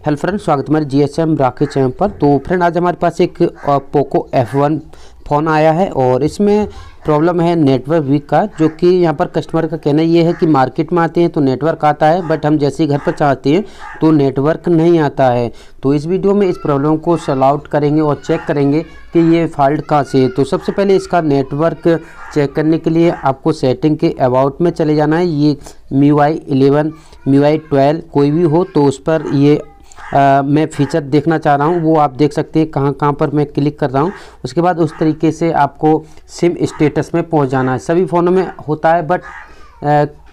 Hello friend स्वागत हमारे G S M Rakesh channel पर। तो फ्रेंड, आज हमारे पास एक पोको एफ़ वन फ़ोन आया है और इसमें प्रॉब्लम है नेटवर्क वीक का, जो कि यहाँ पर कस्टमर का कहना ये है कि मार्केट में आते हैं तो नेटवर्क आता है बट हम जैसे ही घर पर चाहते हैं तो नेटवर्क नहीं आता है। तो इस वीडियो में इस प्रॉब्लम को सॉल्व आउट करेंगे और चेक करेंगे कि ये फॉल्ट कहाँ से है। तो सबसे पहले इसका नेटवर्क चेक करने के लिए आपको सेटिंग के अबाउट में चले जाना है। ये Mi Y eleven Mi Y twelve कोई भी हो तो उस पर ये मैं फीचर देखना चाह रहा हूँ, वो आप देख सकते हैं कहाँ कहाँ पर मैं क्लिक कर रहा हूँ। उसके बाद उस तरीके से आपको सिम स्टेटस में पहुँच जाना है। सभी फ़ोनों में होता है बट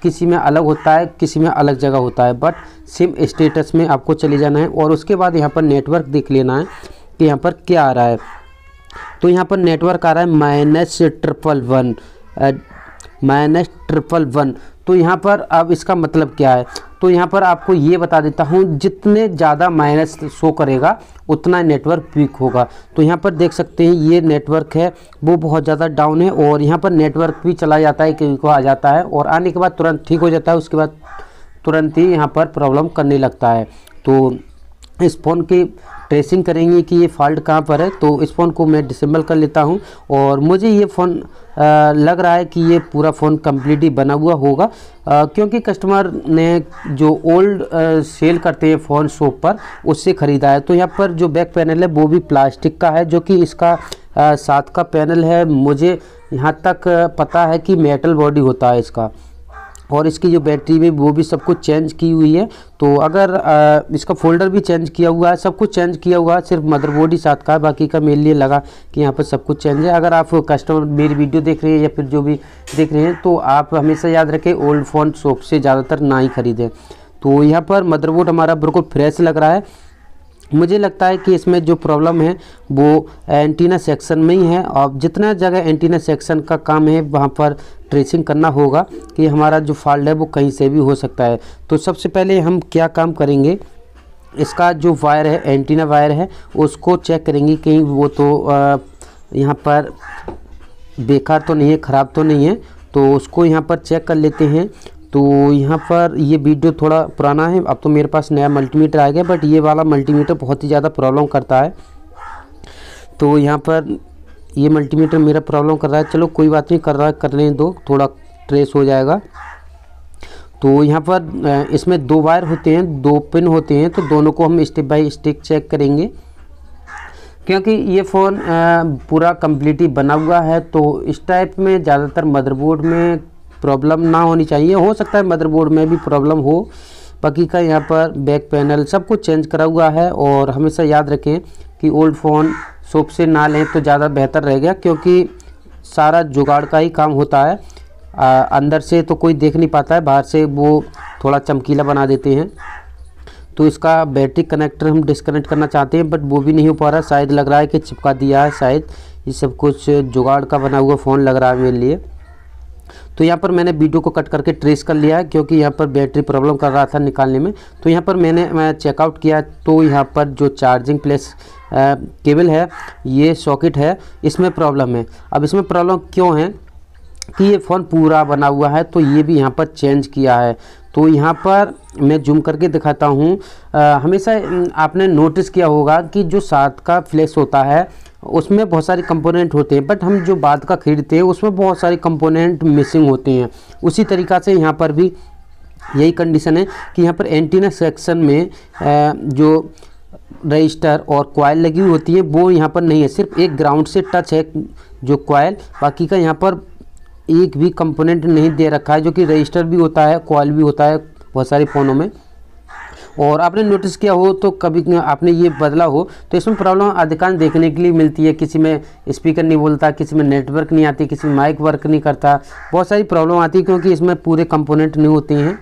किसी में अलग होता है, किसी में अलग जगह होता है बट सिम स्टेटस में आपको चले जाना है। और उसके बाद यहाँ पर नेटवर्क देख लेना है कि यहाँ पर क्या आ रहा है। तो यहाँ पर नेटवर्क आ रहा है minus triple one minus triple one तो यहाँ पर अब इसका मतलब क्या है? तो यहाँ पर आपको ये बता देता हूँ, जितने ज़्यादा माइनस शो करेगा, उतना नेटवर्क वीक होगा। तो यहाँ पर देख सकते हैं, ये नेटवर्क है, वो बहुत ज़्यादा डाउन है और यहाँ पर नेटवर्क भी चला जाता है, क्योंकि को आ जाता है और आने के बाद तुरंत ठीक हो जाता है, उसके बाद तुरंत ही यहाँ पर प्रॉब्लम करने लगता है। तो इस फ़ोन की ट्रेसिंग करेंगे कि ये फॉल्ट कहाँ पर है तो इस फ़ोन को मैं डिसेंबल कर लेता हूँ और मुझे ये फ़ोन लग रहा है कि ये पूरा फ़ोन कम्प्लीटली बना हुआ होगा आ, क्योंकि कस्टमर ने जो ओल्ड सेल करते हैं फ़ोन शॉप पर उससे ख़रीदा है। तो यहाँ पर जो बैक पैनल है वो भी प्लास्टिक का है जो कि इसका साथ का पैनल है। मुझे यहाँ तक पता है कि मेटल बॉडी होता है इसका। और इसकी जो बैटरी भी वो भी सब कुछ चेंज की हुई है। तो अगर आ, इसका फोल्डर भी चेंज किया हुआ है सब कुछ चेंज किया हुआ है सिर्फ़ मदरबोर्ड ही साथ का है बाकी का मेरे लिए लगा कि यहाँ पर सब कुछ चेंज है। अगर आप कस्टमर मेरी वीडियो देख रहे हैं या फिर जो भी देख रहे हैं तो आप हमेशा याद रखें ओल्ड फ़ोन शॉप से ज़्यादातर ना ही ख़रीदें। तो यहाँ पर मदरबोर्ड हमारा बिल्कुल फ्रेश लग रहा है। मुझे लगता है कि इसमें जो प्रॉब्लम है, वो एंटीना सेक्शन में ही है और जितना जगह एंटीना सेक्शन का काम है, वहाँ पर ट्रेसिंग करना होगा कि हमारा जो फॉल्ट है, वो कहीं से भी हो सकता है। तो सबसे पहले हम क्या काम करेंगे, इसका जो वायर है एंटीना वायर है, उसको चेक करेंगे कहीं वो तो यहाँ पर बेकार तो नहीं है, ख़राब तो नहीं है तो उसको यहाँ पर चेक कर लेते हैं। तो यहाँ पर ये वीडियो थोड़ा पुराना है, अब तो मेरे पास नया मल्टीमीटर आ गया बट ये वाला मल्टीमीटर बहुत ही ज़्यादा प्रॉब्लम करता है। तो यहाँ पर ये मल्टीमीटर मेरा प्रॉब्लम कर रहा है। चलो कोई बात नहीं, कर रहा करने दो, थोड़ा ट्रेस हो जाएगा। तो यहाँ पर इसमें दो वायर होते हैं, दो पिन होते हैं तो दोनों को हम स्टेप बाय स्टेप चेक करेंगे। क्योंकि ये फ़ोन पूरा कम्प्लीटली बना हुआ है तो इस टाइप में ज़्यादातर मदरबोर्ड में प्रॉब्लम ना होनी चाहिए। हो सकता है मदरबोर्ड में भी प्रॉब्लम हो। बाकी का यहाँ पर बैक पैनल सब कुछ चेंज करा हुआ है और हमेशा याद रखें कि ओल्ड फ़ोन शॉप से ना लें तो ज़्यादा बेहतर रहेगा क्योंकि सारा जुगाड़ का ही काम होता है। आ, अंदर से तो कोई देख नहीं पाता है बाहर से वो थोड़ा चमकीला बना देते हैं। तो इसका बैटरी कनेक्टर हम डिस्कनेक्ट करना चाहते हैं बट वो भी नहीं हो पा रहा। शायद लग रहा है कि चिपका दिया है शायद ये सब कुछ जुगाड़ का बना हुआ फ़ोन लग रहा है मेरे लिए। तो यहाँ पर मैंने वीडियो को कट करके ट्रेस कर लिया है, क्योंकि यहाँ पर बैटरी प्रॉब्लम कर रहा था निकालने में। तो यहाँ पर मैंने, मैं चेकआउट किया तो यहाँ पर जो चार्जिंग प्लेस केबल है, ये सॉकेट है, इसमें प्रॉब्लम है। अब इसमें प्रॉब्लम क्यों है? कि ये फ़ोन पूरा बना हुआ है तो ये भी यहाँ पर चेंज किया है। तो यहाँ पर मैं जूम करके दिखाता हूँ। हमेशा आपने नोटिस किया होगा कि जो सात का फ्लैश होता है उसमें बहुत सारे कंपोनेंट होते हैं बट हम जो बाद का खरीदते हैं, उसमें बहुत सारे कंपोनेंट मिसिंग होते हैं। उसी तरीक़ा से यहाँ पर भी यही कंडीशन है कि यहाँ पर एंटीना सेक्शन में जो रजिस्टर और क्वाइल लगी हुई होती है, वो यहाँ पर नहीं है। सिर्फ़ एक ग्राउंड से टच है जो क्वाइल बाकी का यहाँ पर एक भी कंपोनेंट नहीं दे रखा है, जो कि रजिस्टर भी होता है क्वाइल भी होता है, बहुत सारे फ़ोनों में। और आपने नोटिस किया हो तो कभी आपने ये बदला हो तो इसमें प्रॉब्लम अधिकांश देखने के लिए मिलती है। किसी में स्पीकर नहीं बोलता, किसी में नेटवर्क नहीं आती, किसी में माइक वर्क नहीं करता। बहुत सारी प्रॉब्लम आती है क्योंकि इसमें पूरे कंपोनेंट नहीं होते हैं।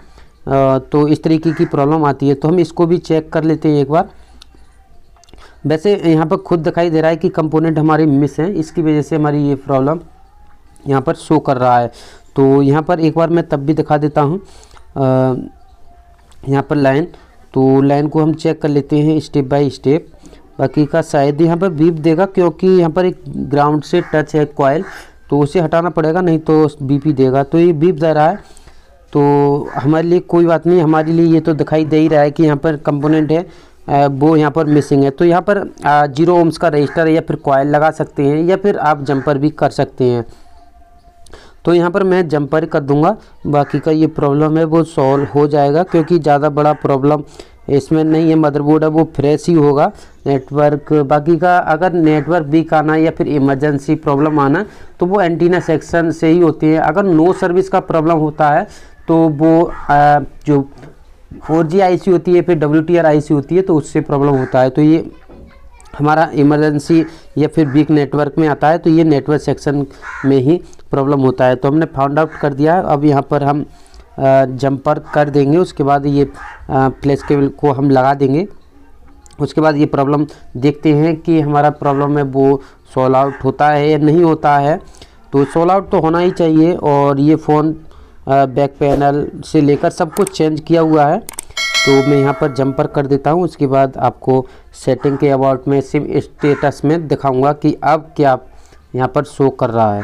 तो इस तरीके की प्रॉब्लम आती है। तो हम इसको भी चेक कर लेते हैं एक बार। वैसे यहाँ पर खुद दिखाई दे रहा है कि कंपोनेंट हमारे मिस हैं। इसकी वजह से हमारी ये प्रॉब्लम यहाँ पर शो कर रहा है। तो यहाँ पर एक बार मैं तब भी दिखा देता हूँ। यहाँ पर लाइन तो लाइन को हम चेक कर लेते हैं स्टेप बाय स्टेप। बाकी का शायद यहाँ पर बीप देगा क्योंकि यहाँ पर एक ग्राउंड से टच है कॉयल तो उसे हटाना पड़ेगा, नहीं तो बीपी देगा। तो ये बीप दे रहा है। तो हमारे लिए कोई बात नहीं, हमारे लिए ये तो दिखाई दे ही रहा है कि यहाँ पर कंपोनेंट है वो यहाँ पर मिसिंग है। तो यहाँ पर ज़ीरो ओम्स का रजिस्टर या फिर कॉयल लगा सकते हैं या फिर आप जंपर भी कर सकते हैं। तो यहाँ पर मैं जंपर कर दूँगा। बाकी का ये प्रॉब्लम है वो सॉल्व हो जाएगा क्योंकि ज़्यादा बड़ा प्रॉब्लम इसमें नहीं है। मदरबोर्ड है वो फ्रेश ही होगा। नेटवर्क बाकी का अगर नेटवर्क वीक आना या फिर इमरजेंसी प्रॉब्लम आना तो वो एंटीना सेक्शन से ही होती है। अगर नो सर्विस का प्रॉब्लम होता है तो वो आ, जो फोर जी आई होती है फिर डब्ल्यू टी आर आई होती है तो उससे प्रॉब्लम होता है। तो ये हमारा इमरजेंसी या फिर वीक नेटवर्क में आता है तो ये नेटवर्क सेक्शन में ही प्रॉब्लम होता है। तो हमने फाउंड आउट कर दिया। अब यहाँ पर हम जंपर कर देंगे। उसके बाद ये फ्लैश केबल को हम लगा देंगे। उसके बाद ये प्रॉब्लम देखते हैं कि हमारा प्रॉब्लम है वो सोल आउट होता है या नहीं होता है। तो सोल आउट तो होना ही चाहिए और ये फ़ोन बैक पैनल से लेकर सब कुछ चेंज किया हुआ है। तो मैं यहाँ पर जंपर कर देता हूँ। उसके बाद आपको सेटिंग के अबाउट में सिम स्टेटस में दिखाऊँगा कि अब क्या यहाँ पर शो कर रहा है।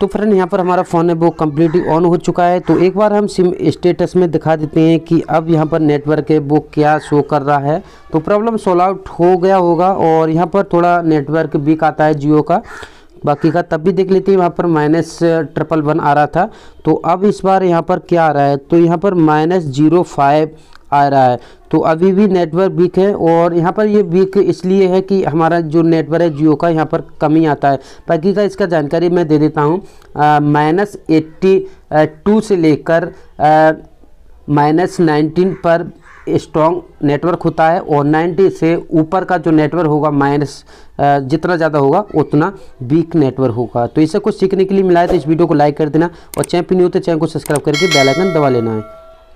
तो फ्रेंड यहाँ पर हमारा फ़ोन है, वो कम्प्लीटली ऑन हो चुका है। तो एक बार हम सिम स्टेटस में दिखा देते हैं कि अब यहाँ पर नेटवर्क है, वो क्या शो कर रहा है। तो प्रॉब्लम सोल आउट हो गया होगा और यहाँ पर थोड़ा नेटवर्क वीक आता है जियो का। बाकी का तब भी देख लेते हैं वहाँ पर माइनस ट्रिपल वन आ रहा था। तो अब इस बार यहाँ पर क्या आ रहा है? तो यहाँ पर माइनस ज़ीरो फाइव आ रहा है। तो अभी भी नेटवर्क वीक है और यहाँ पर ये वीक इसलिए है कि हमारा जो नेटवर्क है, जियो का यहाँ पर कमी आता है। बाकी का इसका जानकारी मैं दे देता हूँ। माइनस एट्टी टू से लेकर माइनस नाइनटीन पर स्ट्रॉन्ग नेटवर्क होता है और 90 से ऊपर का जो नेटवर्क होगा माइनस जितना ज़्यादा होगा, उतना वीक नेटवर्क होगा। तो इसे कुछ सीखने के लिए मिला है तो इस वीडियो को लाइक कर देना और चैंपियन नहीं होते चैनल को सब्सक्राइब करके बेल आइकन दबा लेना है।